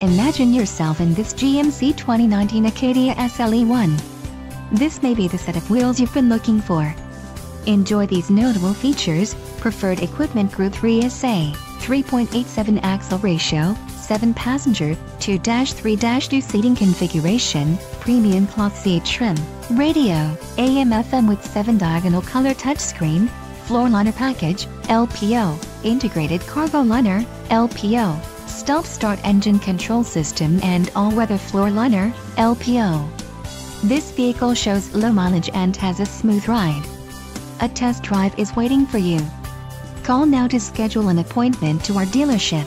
Imagine yourself in this GMC 2019 Acadia SLE1. This may be the set of wheels you've been looking for. Enjoy these notable features, preferred equipment group 3SA, 3.87 axle ratio, 7 passenger, 2-3-2 seating configuration, premium cloth seat trim, radio, AM FM with 7 diagonal color touchscreen, floor liner package, LPO, integrated cargo liner, LPO, stop-start engine control system and all-weather floor liner, LPO. This vehicle shows low mileage and has a smooth ride. A test drive is waiting for you. Call now to schedule an appointment to our dealership.